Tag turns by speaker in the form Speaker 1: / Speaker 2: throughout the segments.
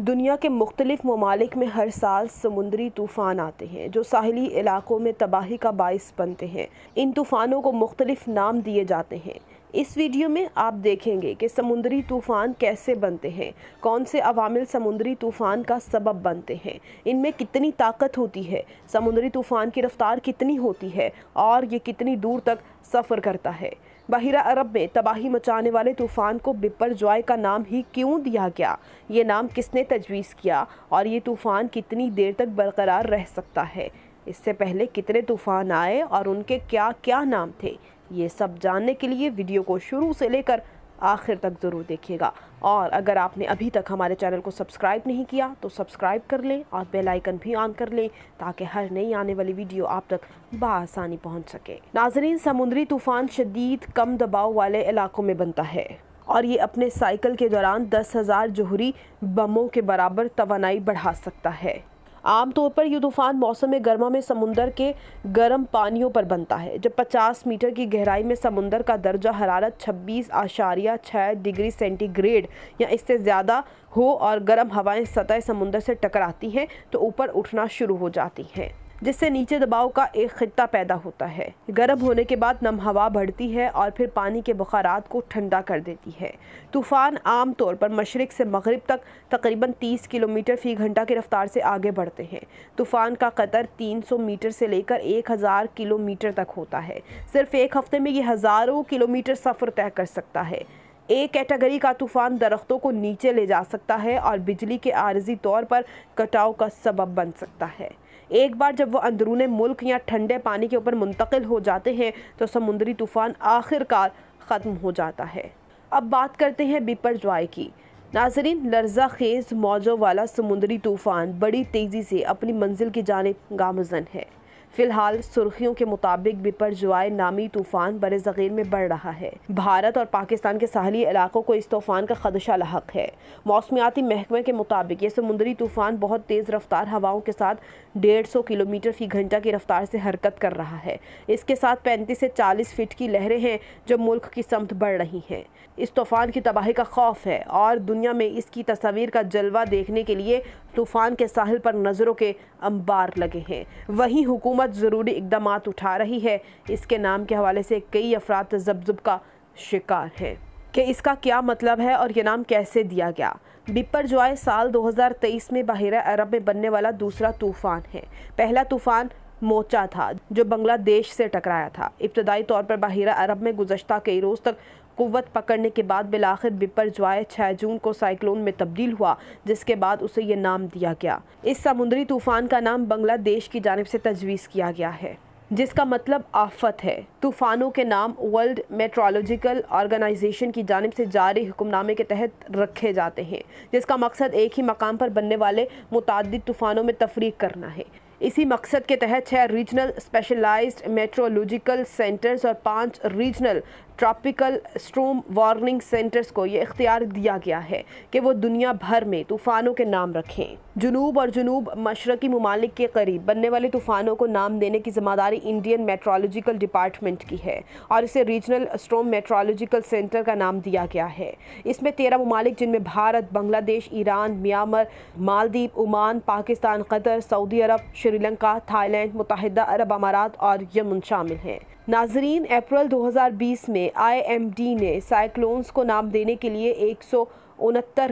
Speaker 1: दुनिया के मुख्तलिफ़ ममालिक में हर साल समुद्री तूफ़ान आते हैं, जो साहली इलाकों में तबाही का बायस बनते हैं। इन तूफ़ानों को मुख्तलिफ़ नाम दिए जाते हैं। इस वीडियो में आप देखेंगे कि समुद्री तूफ़ान कैसे बनते हैं, कौन से अवामिल समुद्री तूफ़ान का सबब बनते हैं, इनमें कितनी ताकत होती है, समुद्री तूफ़ान की रफ़्तार कितनी होती है, और ये कितनी दूर तक सफ़र करता है। बहिरा अरब में तबाही मचाने वाले तूफ़ान को बिपर जॉय का नाम ही क्यों दिया गया? ये नाम किसने तजवीज़ किया? और ये तूफ़ान कितनी देर तक बरकरार रह सकता है? इससे पहले कितने तूफ़ान आए और उनके क्या क्या नाम थे? ये सब जानने के लिए वीडियो को शुरू से लेकर आखिर तक ज़रूर देखिएगा। और अगर आपने अभी तक हमारे चैनल को सब्सक्राइब नहीं किया तो सब्सक्राइब कर लें और बेल आइकन भी ऑन कर लें ताकि हर नई आने वाली वीडियो आप तक बसानी पहुँच सके। नाजरीन, समुद्री तूफ़ान शदीद कम दबाव वाले इलाकों में बनता है और ये अपने साइकिल के दौरान दस हज़ार जोहरी बमों के बराबर तोानाई बढ़ा सकता है। आमतौर पर यह तूफ़ान मौसम गर्मा में समुंदर के गर्म पानियों पर बनता है। जब 50 मीटर की गहराई में समुंदर का दर्जा हरारत छब्बीस आशारिया छः डिग्री सेंटीग्रेड या इससे ज़्यादा हो और गर्म हवाएँ सतह समुंदर से टकराती हैं तो ऊपर उठना शुरू हो जाती हैं। जिससे नीचे दबाव का एक खत्ता पैदा होता है। गर्म होने के बाद नम हवा बढ़ती है और फिर पानी के बुखारात को ठंडा कर देती है। तूफ़ान आम तौर पर मशरक से मगरब तक तकरीबन 30 किलोमीटर फ़ी घंटा की रफ्तार से आगे बढ़ते हैं। तूफ़ान का कतर 300 मीटर से लेकर 1000 किलोमीटर तक होता है। सिर्फ़ एक हफ़्ते में ये हज़ारों किलोमीटर सफ़र तय कर सकता है। एक कैटेगरी का तूफ़ान दरख्तों को नीचे ले जा सकता है और बिजली के आर्जी तौर पर कटाव का सबब बन सकता है। एक बार जब वह अंदरून मुल्क या ठंडे पानी के ऊपर मुंतकिल हो जाते हैं तो समुद्री तूफ़ान आखिरकार ख़त्म हो जाता है। अब बात करते हैं बिपर ज्वाई की। नाजरीन, लर्जा खेज़ मौजों वाला समुद्री तूफ़ान बड़ी तेज़ी से अपनी मंजिल की जानब गामजन है। फ़िलहाल सुर्खियों के मुताबिक बिपरजवाय नामी तूफ़ान बर ज़ग़ीर में बढ़ रहा है। भारत और पाकिस्तान के साहली इलाकों को इस तूफ़ान का खदशा लाक है। मौसमियाती महकमे के मुताबिक ये समुद्री तूफ़ान बहुत तेज़ रफ्तार हवाओं के साथ डेढ़ सौ किलोमीटर फ़ी घंटा की रफ्तार से हरकत कर रहा है। इसके साथ पैंतीस से चालीस फीट की लहरें हैं जो मुल्क की समत बढ़ रही हैं। इस तूफ़ान की तबाही का खौफ है और दुनिया में इसकी तस्वीर का जलवा देखने के लिए तूफ़ान के साहिल पर नज़रों के अंबार लगे हैं। वहीं हुकूमत ज़रूरी इकदाम उठा रही है। इसके नाम के हवाले से कई अफराद तजब्जुब का शिकार हैं। कि इसका क्या मतलब है और ये नाम कैसे दिया गया? बिपर जॉय साल 2023 में बहरा अरब में बनने वाला दूसरा तूफ़ान है। पहला तूफ़ान मोचा था, जो बांग्लादेश से टकराया था। इब्तदाई तौर पर बहरा अरब में गुजशत कई रोज़ तक कुत पकड़ने के बाद बिलाखिर बिपर जवाय छः जून को साइक्लोन में तब्दील हुआ, जिसके बाद उसे ये नाम दिया गया। इस समुद्री तूफ़ान का नाम बांग्लादेश की जानब से तजवीज़ किया गया है, जिसका मतलब आफत है। तूफ़ानों के नाम वर्ल्ड मेट्रोलॉजिकल ऑर्गेनाइजेशन की जानब से जारी हुक्मनामे के तहत रखे जाते हैं, जिसका मकसद एक ही मकाम पर बनने वाले मुतद तूफ़ानों में तफरीक करना है। इसी मकसद के तहत छः रीजनल स्पेशलाइज्ड मेट्रोलॉजिकल सेंटर्स और पाँच regional tropical storm warning centres को ये इख्तियार दिया गया है कि वो दुनिया भर में तूफ़ानों के नाम रखें। जनूब और जुनूब मशरकी ममालिक के करीब बनने वाले तूफ़ानों को नाम देने की ज़िम्मेदारी इंडियन मेट्रोलॉजिकल डिपार्टमेंट की है और इसे रीजनल स्ट्रोम मेट्रोलॉजिकल सेंटर का नाम दिया गया है। इसमें तेरह ममालिक जिनमें Bharat, Bangladesh, Iran, Myanmar, Maldives, Oman, Pakistan, Qatar, Saudi Arab, Sri Lanka, Thailand मुतहदा अरब अमारात और यमन शामिल हैं। नाजरीन, अप्रैल 2020 में आईएमडी ने साइक्लोन्स को नाम देने के लिए एक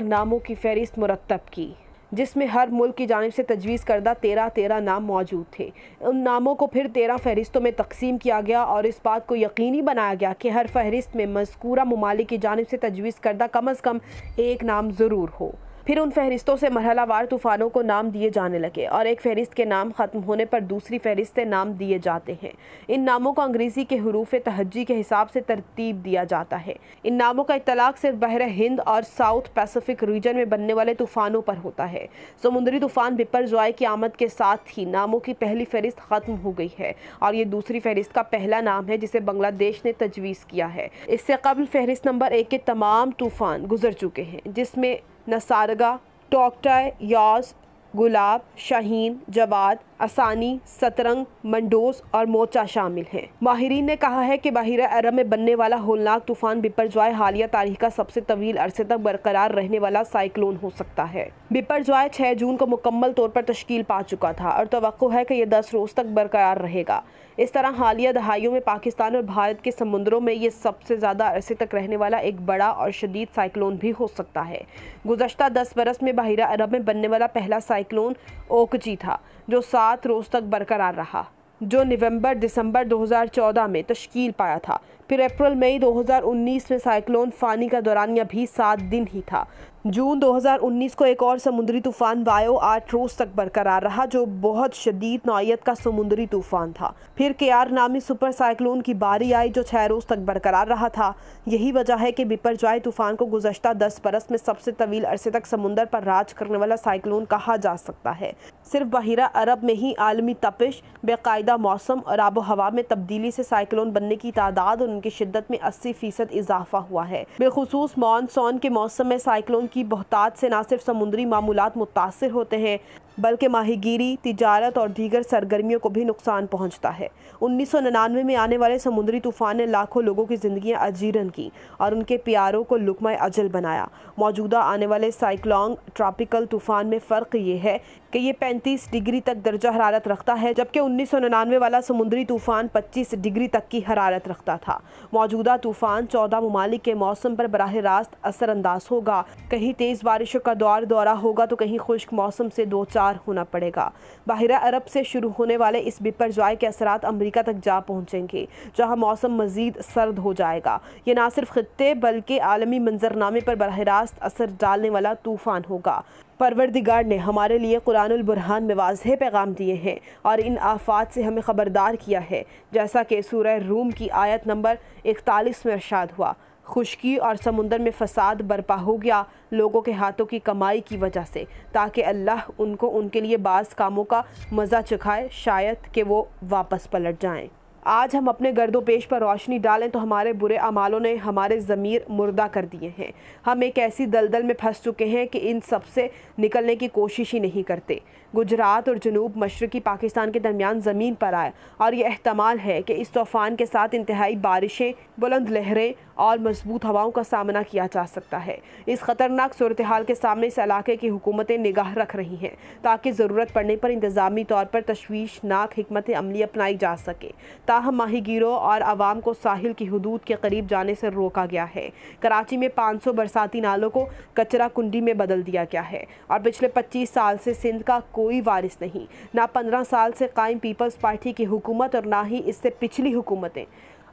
Speaker 1: नामों की फहरिस्त मुरतब की, जिसमें हर मुल्क की जानब से तजवीज़ करदा तेरह तेरह नाम मौजूद थे। उन नामों को फिर तेरह फहरिस्तों में तकसीम किया गया और इस बात को यकीनी बनाया गया कि हर फहरिस्त में मजकूरा ममालिक की जानब से तजवीज़ करदा कम अज़ कम एक नाम ज़रूर हो। फिर उन फहरिस्तों से मरहलावार तूफ़ानों को नाम दिए जाने लगे और एक फहरिस्त के नाम ख़त्म होने पर दूसरी फहरिस्त नाम दिए जाते हैं। इन नामों को अंग्रेज़ी के हरूफ तहजी के हिसाब से तरतीब दिया जाता है। इन नामों का इतलाक सिर्फ़ बहर हिंद और साउथ पैसिफिक रीजन में बनने वाले तूफ़ानों पर होता है। समुद्री तूफ़ान बिपर जॉय की आमद के साथ ही नामों की पहली फहरिस्त ख़त्म हो गई है और ये दूसरी फहरिस्त का पहला नाम है जिसे बांग्लादेश ने तजवीज़ किया है। इससे कबल फहरिस्त नंबर एक के तमाम तूफ़ान गुजर चुके हैं, जिसमें नसारगा टॉकटाई यास गुलाब शाहीन जवाद आसानी सतरंग, मंडोस और मोचा शामिल हैं। माहरीन ने कहा है कि बाहिर अरब में बनने वाला होलनाक तूफ़ान बिपर बिपरजॉय हालिया तारीख का सबसे तवील अरसे तक बरकरार रहने वाला साइक्लोन हो सकता है। बिपर बिपरजॉय छह जून को मुकम्मल तौर पर तश्कील पा चुका था और तो है कि यह दस रोज तक बरकरार रहेगा। इस तरह हालिया दहाइयों में पाकिस्तान और भारत के समुद्रों में ये सबसे ज़्यादा अरसे तक रहने वाला एक बड़ा और शदीद साइक्लोन भी हो सकता है। गुजशत दस बरस में बहिरा अरब में बनने वाला पहला साइक्लोन ओकची था। जो सात रोज़ तक बरकरार रहा, जो नवंबर दिसंबर 2014 में तश्कील पाया था। फिर अप्रैल मई 2019 में साइक्लोन फानी का दौरानिया भी सात दिन ही था। जून 2019 को एक और समुद्री तूफ़ान वायो आठ रोज तक बरकरार रहा, जो बहुत शदीद नौयत का समुद्री तूफ़ान था। फिर के आर नामी सुपर साइक्लोन की बारी आई, जो छह रोज तक बरकरार रहा था। यही वजह है कि बिपरजॉय तूफ़ान को गुजशत दस बरस में सबसे तवील अरसे तक समुंदर पर राज करने वाला साइक्लोन कहा जा सकता है। सिर्फ़ बहिरा अरब में ही आलमी तपिश, बेकायदा मौसम और आबो हवा में तब्दीली से साइक्लोन बनने की तादाद और उनकी शिद्दत में अस्सी फ़ीसद इजाफा हुआ है। बेखसूस मानसून के मौसम में साइक्लोन की बहुतात से न सिर्फ़ समुद्री मामूलत मुतासर होते हैं बल्कि माहीगीरी, तिजारत और दीगर सरगर्मियों को भी नुकसान पहुँचता है। उन्नीस सौ निन्यानवे में आने वाले समुद्री तूफ़ान ने लाखों लोगों की ज़िंदियाँ अजीरन की और उनके प्यारों को लुकमा अजल बनाया। मौजूदा आने वाले साइक्लोंग ट्रॉपिकल तूफ़ान में फ़र्क ये है कि ये 35 डिग्री तक दर्जा हरारत रखता है, जबकि उन्नीस सौ निन्यानवे वाला समुद्री तूफ़ान 25 डिग्री तक की हरारत रखता था। मौजूदा तूफ़ान चौदह ममालिक के मौसम पर बरह रास्त असरअंदाज होगा। कहीं तेज़ बारिशों का दौर दौरा होगा तो कहीं खुश्क मौसम से दो चार होना पड़ेगा। बाहिरा अरब से शुरू होने वाले इस बिपरजॉय के असरात अमरीका तक जा पहुँचेंगे, जहाँ मौसम मज़ीद सर्द हो जाएगा। ये ना सिर्फ़ खत्े बल्कि आलमी मंजरनामे पर बरह रास्त असर डालने वाला तूफ़ान होगा। परवरदिगार ने हमारे लिए कुरानबुरहान में वाजह पैगाम दिए हैं और इन आफात से हमें ख़बरदार किया है, जैसा कि सूरह रूम की आयत नंबर इकतालीस में अरशाद हुआ। खुशकी और समुंदर में फसाद बरपा हो गया लोगों के हाथों की कमाई की वजह से, ताकि अल्लाह उनको, उनके लिए बाज़ कामों का मज़ा चखाए शायद कि वो वापस पलट जाएँ। आज हम अपने गर्दो पेश पर रोशनी डालें तो हमारे बुरे अमालों ने हमारे ज़मीर मुर्दा कर दिए हैं। हम एक ऐसी दलदल में फंस चुके हैं कि इन सबसे निकलने की कोशिश ही नहीं करते। गुजरात और जनूब मशरकी पाकिस्तान के दरमियान ज़मीन पर आए और यह अहतमाल है कि इस तूफ़ान के साथ इंतहाई बारिशें, बुलंद लहरें और मज़बूत हवाओं का सामना किया जा सकता है। इस ख़तरनाक सूरत हाल के सामने इस इलाके की हुकूमतें निगाह रख रही हैं ताकि ज़रूरत पड़ने पर इंतज़ामी तौर पर तशवीशनाक हमत अमली अपनाई जा सके। ताहम माहिगीरों और आवाम को साहिल की हदूद के करीब जाने से रोका गया है। कराची में पाँच सौ बरसाती नालों को कचरा कुंडी में बदल दिया गया है और पिछले पच्चीस साल से सिंध का कोई वारिस नहीं। ना पंद्रह साल से कायम पीपल्स पार्टी की हुकूमत और ना ही इससे पिछली हुकूमतें।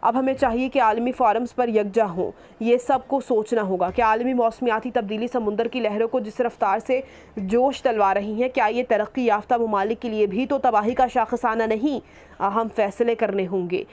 Speaker 1: अब हमें चाहिए कि आलमी फॉरम्स पर यकजा हों। ये सबको सोचना होगा कि आलमी मौसमियाती तब्दीली समुंदर की लहरों को जिस रफ्तार से जोश तलवा रही हैं, क्या ये तरक्की याफ्ता ममालिक के लिए भी तो तबाही का शाखसाना नहीं? अहम फैसले करने होंगे।